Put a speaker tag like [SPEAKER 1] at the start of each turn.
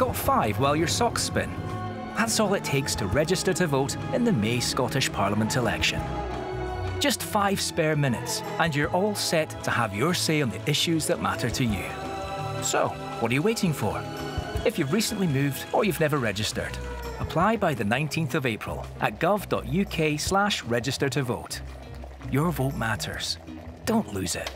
[SPEAKER 1] Got five while your socks spin? That's all it takes to register to vote in the May Scottish Parliament election. Just five spare minutes, and you're all set to have your say on the issues that matter to you. So, what are you waiting for? If you've recently moved or you've never registered, apply by the 19th of April at gov.uk slash register to vote. Your vote matters. Don't lose it.